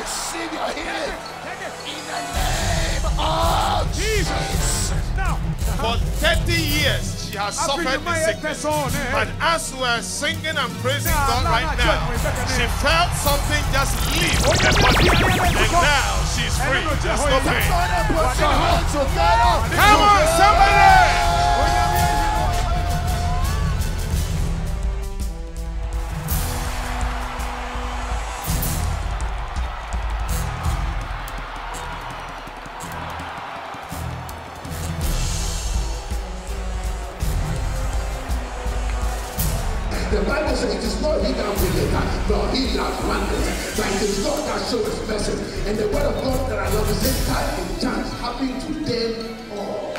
receive your healing in the name of Jesus. For 30 years, she has suffered this sickness. But as we are singing and praising God right now, she felt something just leave her body. And now she's free. There's no pain. Come on. The Bible says it is not he that willeth, nor he that runneth, but it is God that showeth mercy. And the word of God that I love is time in chance happen to them all.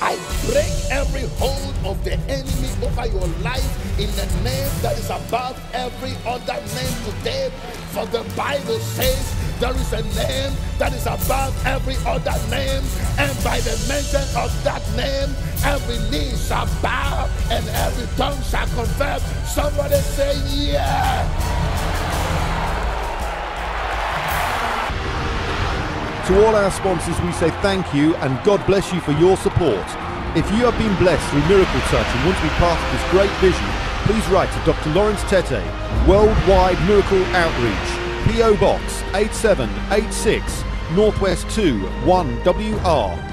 I break every hold of the enemy over your life in the name that is above every other name today. For the Bible says there is a name that is above every other name, and by the mention of that name, every knee shall bow and every tongue shall confess. Somebody say, Yeah. To all our sponsors, we say thank you and God bless you for your support. If you have been blessed through Miracle Touch and want to be part of this great vision, please write to Dr. Lawrence Tetteh, Worldwide Miracle Outreach, P.O. Box 8786, Northwest 2 1WR,